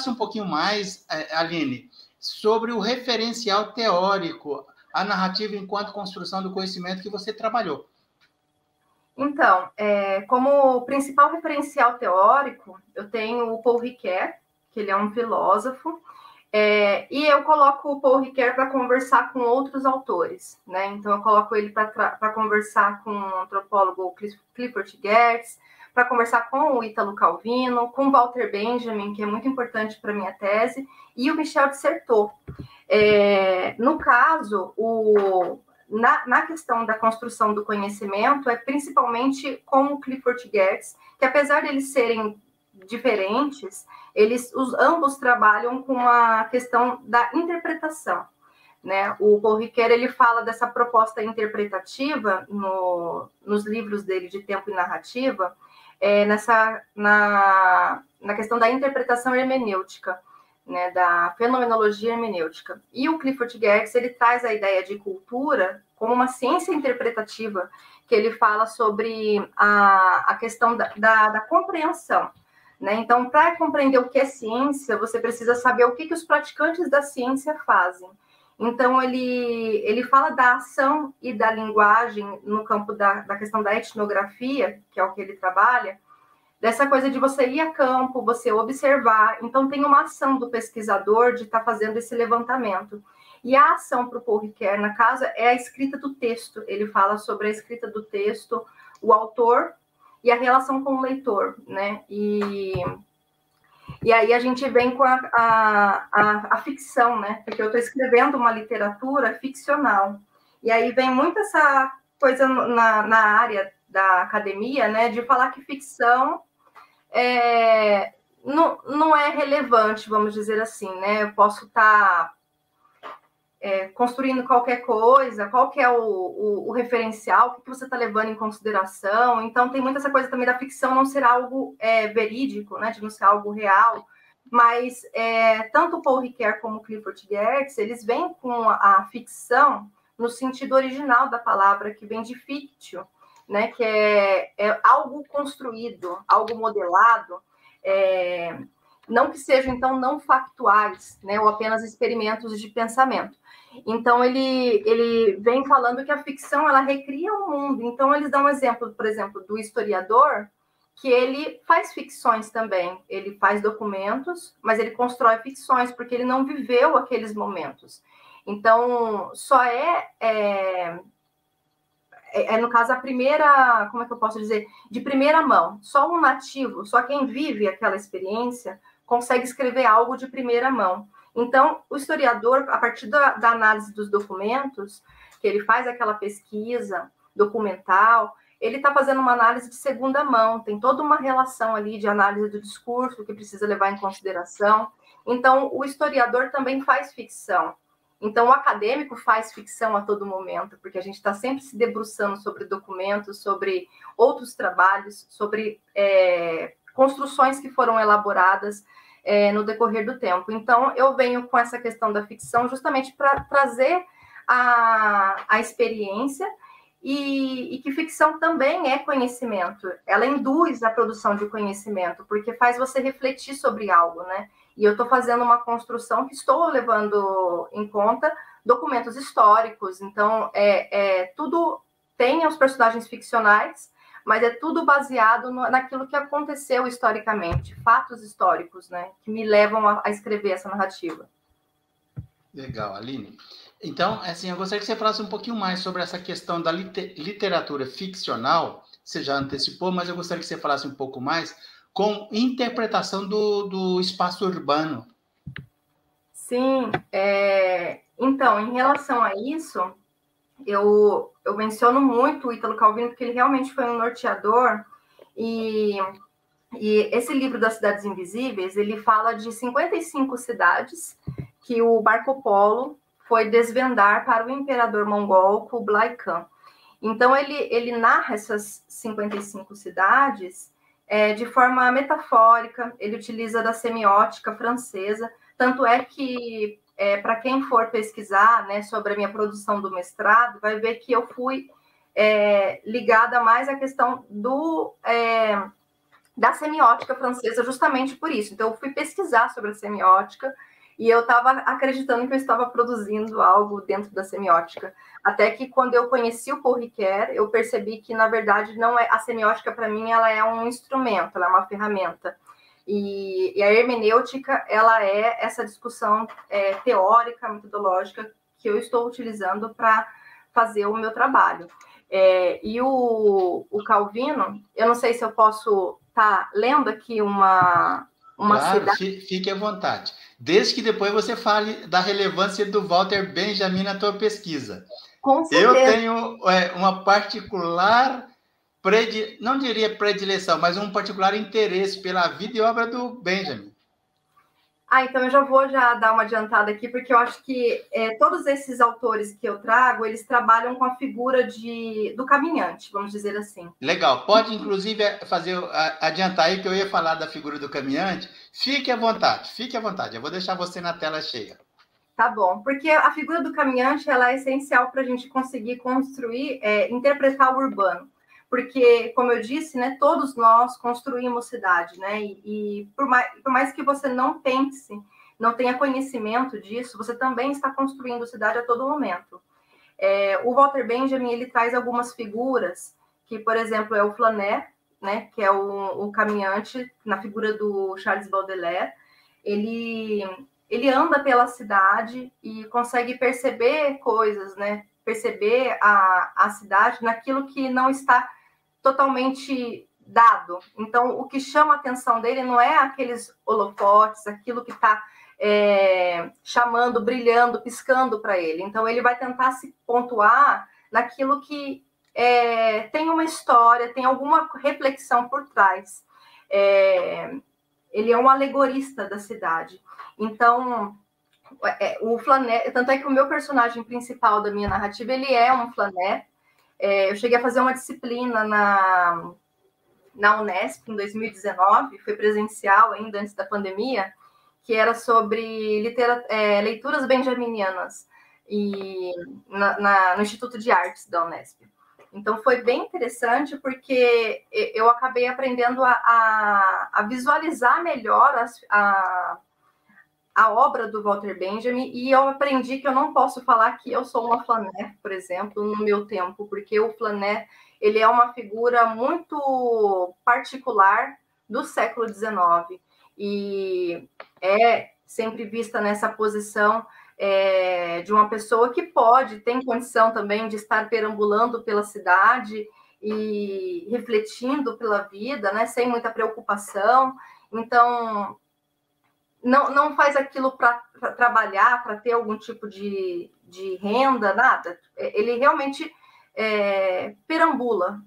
falasse um pouquinho mais, é, Aline, sobre o referencial teórico, a narrativa enquanto construção do conhecimento que você trabalhou. Então, é, como principal referencial teórico, eu tenho o Paul Ricoeur, que ele é um filósofo, é, e eu coloco o Paul Ricoeur para conversar com outros autores, né? Então, eu coloco ele para conversar com o antropólogo Clifford Geertz, para conversar com o Ítalo Calvino, com o Walter Benjamin, que é muito importante para minha tese, e o Michel Dissertot. É, no caso, o, na, na, questão da construção do conhecimento, é principalmente com o Clifford Geertz, que apesar de eles serem diferentes, eles os ambos trabalham com a questão da interpretação. Né? O Ricoeur ele fala dessa proposta interpretativa no, nos livros dele de tempo e narrativa, é, nessa na, na questão da interpretação hermenêutica, né, da fenomenologia hermenêutica. E o Clifford Geertz ele traz a ideia de cultura como uma ciência interpretativa, que ele fala sobre a, a questão da, da, da compreensão. Né? Então, para compreender o que é ciência, você precisa saber o que, que os praticantes da ciência fazem. Então, ele, ele fala da ação e da linguagem no campo da, da questão da etnografia, que é o que ele trabalha, dessa coisa de você ir a campo, você observar. Então, tem uma ação do pesquisador de estar tá fazendo esse levantamento. E a ação para o Paul Ricoeur, na casa, é a escrita do texto. Ele fala sobre a escrita do texto, o autor e a relação com o leitor, né? E, e aí a gente vem com a, a, a, a ficção, né? Porque eu estou escrevendo uma literatura ficcional. E aí vem muito essa coisa na, na área da academia, né? De falar que ficção é, não, não é relevante, vamos dizer assim, né? Eu posso estar tá é, construindo qualquer coisa, qual é o, o, o referencial, o que, que você está levando em consideração. Então, tem muita essa coisa também da ficção não ser algo é, verídico, né, de não ser algo real. Mas é, tanto Paul Ricoeur como Clifford Geertz, eles vêm com a, a, ficção no sentido original da palavra, que vem de fictio, né, que é, é algo construído, algo modelado, é, não que sejam, então, não factuais, né, ou apenas experimentos de pensamento. Então ele, ele vem falando que a ficção ela recria o mundo. Então eles dão um exemplo, por exemplo, do historiador que ele faz ficções também. Ele faz documentos, mas ele constrói ficções porque ele não viveu aqueles momentos. Então só é, é é, é, no caso a primeira, como é que eu posso dizer, de primeira mão. Só um nativo, só quem vive aquela experiência consegue escrever algo de primeira mão. Então, o historiador, a partir da, da análise dos documentos, que ele faz aquela pesquisa documental, ele está fazendo uma análise de segunda mão, tem toda uma relação ali de análise do discurso que precisa levar em consideração. Então, o historiador também faz ficção. Então, o acadêmico faz ficção a todo momento, porque a gente está sempre se debruçando sobre documentos, sobre outros trabalhos, sobre é, construções que foram elaboradas é, no decorrer do tempo. Então, eu venho com essa questão da ficção justamente para trazer a, a experiência e, e, que ficção também é conhecimento. Ela induz a produção de conhecimento, porque faz você refletir sobre algo, né? E eu estou fazendo uma construção que estou levando em conta documentos históricos. Então, é, é tudo tem os personagens ficcionais, mas é tudo baseado no, naquilo que aconteceu historicamente, fatos históricos, né, que me levam a, a escrever essa narrativa. Legal, Aline. Então, assim, eu gostaria que você falasse um pouquinho mais sobre essa questão da literatura ficcional. Você já antecipou, mas eu gostaria que você falasse um pouco mais com interpretação do, do espaço urbano. Sim, é... então, em relação a isso, eu, eu menciono muito o Ítalo Calvino, porque ele realmente foi um norteador, e, e esse livro das Cidades Invisíveis, ele fala de 55 cidades que o Marco Polo foi desvendar para o imperador mongol Kublai Khan. Então, ele, ele narra essas 55 cidades é, de forma metafórica, ele utiliza da semiótica francesa, tanto é que é, para quem for pesquisar né, sobre a minha produção do mestrado, vai ver que eu fui é, ligada mais à questão do, é, da semiótica francesa justamente por isso. Então, eu fui pesquisar sobre a semiótica e eu estava acreditando que eu estava produzindo algo dentro da semiótica. Até que quando eu conheci o Paul Ricoeur, eu percebi que na verdade não é a semiótica para mim ela é um instrumento, ela é uma ferramenta. E, e a hermenêutica ela é essa discussão é, teórica, metodológica que eu estou utilizando para fazer o meu trabalho. É, e o, o, Calvino, eu não sei se eu posso estar tá lendo aqui uma, uma claro, cidade. Fique à vontade. Desde que depois você fale da relevância do Walter Benjamin na tua pesquisa. Com certeza. Eu tenho é, uma particular, predi... não diria predileção, mas um particular interesse pela vida e obra do Benjamin. Ah, então eu já vou já dar uma adiantada aqui, porque eu acho que é, todos esses autores que eu trago, eles trabalham com a figura de, do caminhante, vamos dizer assim. Legal. Pode, inclusive, fazer adiantar aí que eu ia falar da figura do caminhante. Fique à vontade, fique à vontade. Eu vou deixar você na tela cheia. Tá bom, porque a figura do caminhante ela é essencial para a gente conseguir construir, é, interpretar o urbano porque, como eu disse, né, todos nós construímos cidade, né, e, e por, mais, por mais que você não pense, não tenha conhecimento disso, você também está construindo cidade a todo momento. É, o Walter Benjamin, ele traz algumas figuras, que, por exemplo, é o Flané, né, que é o, o caminhante, na figura do Charles Baudelaire, ele, ele anda pela cidade e consegue perceber coisas, né, perceber a, a cidade naquilo que não está totalmente dado. Então, o que chama a atenção dele não é aqueles holofotes, aquilo que está é, chamando, brilhando, piscando para ele. Então, ele vai tentar se pontuar naquilo que é, tem uma história, tem alguma reflexão por trás. É, ele é um alegorista da cidade. Então, é, o flané, tanto é que o meu personagem principal da minha narrativa ele é um flané, é, eu cheguei a fazer uma disciplina na, na Unesp em 2019, foi presencial ainda antes da pandemia, que era sobre é, leituras benjaminianas e na, na, no Instituto de Artes da Unesp. Então foi bem interessante porque eu acabei aprendendo a, a, a visualizar melhor as, a, a obra do Walter Benjamin e eu aprendi que eu não posso falar que eu sou uma flané, por exemplo, no meu tempo, porque o flané ele é uma figura muito particular do século XIX e é sempre vista nessa posição é, de uma pessoa que pode, tem condição também de estar perambulando pela cidade e refletindo pela vida, né, sem muita preocupação. Então, não, não faz aquilo para trabalhar, para ter algum tipo de, de renda, nada. É, ele realmente é, perambula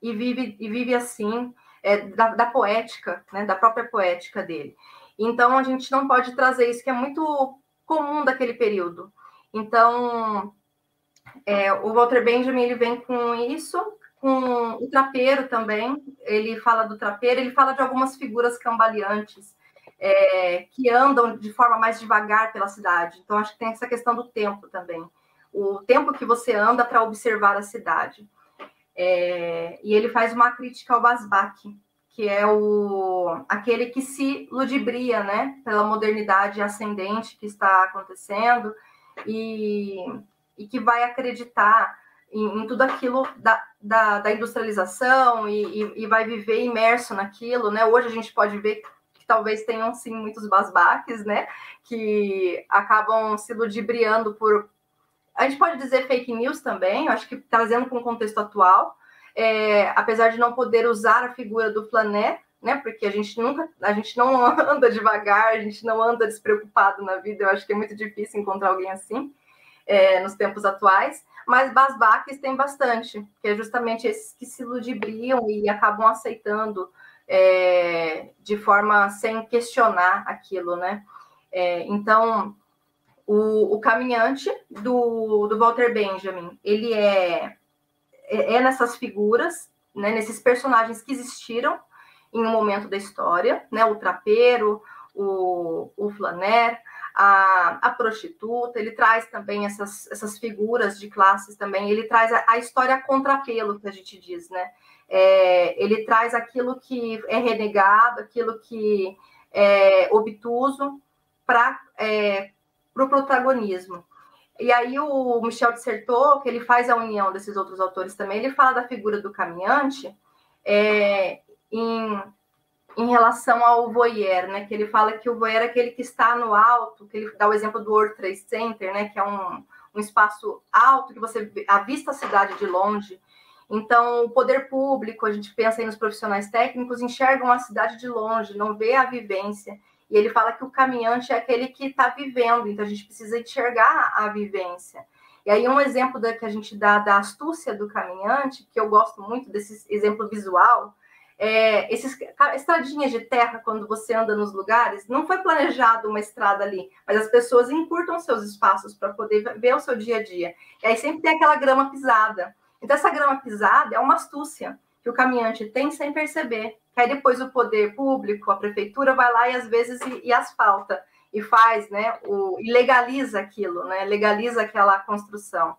e vive, e vive assim, é, da, da, poética, né, da própria poética dele. Então, a gente não pode trazer isso, que é muito comum daquele período. Então, é, o Walter Benjamin ele vem com isso, com o trapeiro também. Ele fala do trapeiro, ele fala de algumas figuras cambaleantes é, que andam de forma mais devagar pela cidade. Então, acho que tem essa questão do tempo também. O tempo que você anda para observar a cidade. É, e ele faz uma crítica ao Basbach, que é o, aquele que se ludibria né, pela modernidade ascendente que está acontecendo e, e que vai acreditar em, em tudo aquilo da, da, da industrialização e, e, e, vai viver imerso naquilo. Né? Hoje a gente pode ver talvez tenham sim muitos basbaques, né? Que acabam se ludibriando por. A gente pode dizer fake news também, eu acho que trazendo para um contexto atual, é, apesar de não poder usar a figura do Flané, né? Porque a gente nunca, a gente não anda devagar, a gente não anda despreocupado na vida. Eu acho que é muito difícil encontrar alguém assim é, nos tempos atuais. Mas basbaques tem bastante, que é justamente esses que se ludibriam e acabam aceitando é, de forma sem questionar aquilo, né? É, então, o, o, caminhante do, do Walter Benjamin, ele é, é, é nessas figuras, né, nesses personagens que existiram em um momento da história, né? O trapeiro, o, o flaner, a, a prostituta, ele traz também essas, essas figuras de classes também, ele traz a, a história contrapelo, que a gente diz, né? É, ele traz aquilo que é renegado, aquilo que é obtuso para é, o pro protagonismo. E aí o Michel dissertou que ele faz a união desses outros autores também, ele fala da figura do caminhante é, em em relação ao voyeur, né? Que ele fala que o voyeur é aquele que está no alto, que ele dá o exemplo do World Trade Center, né? Que é um, um espaço alto que você avista a cidade de longe. Então, o poder público, a gente pensa aí nos profissionais técnicos, enxergam a cidade de longe, não vê a vivência. E ele fala que o caminhante é aquele que está vivendo, então a gente precisa enxergar a vivência. E aí, um exemplo da, que a gente dá da astúcia do caminhante, que eu gosto muito desse exemplo visual, é, esses estradinhas de terra, quando você anda nos lugares, não foi planejado uma estrada ali, mas as pessoas encurtam seus espaços para poder ver o seu dia a dia. E aí sempre tem aquela grama pisada. Então, essa grama pisada é uma astúcia que o caminhante tem sem perceber. Que aí depois o poder público, a prefeitura, vai lá e às vezes e, e asfalta e faz, né? O, e legaliza aquilo, né? Legaliza aquela construção.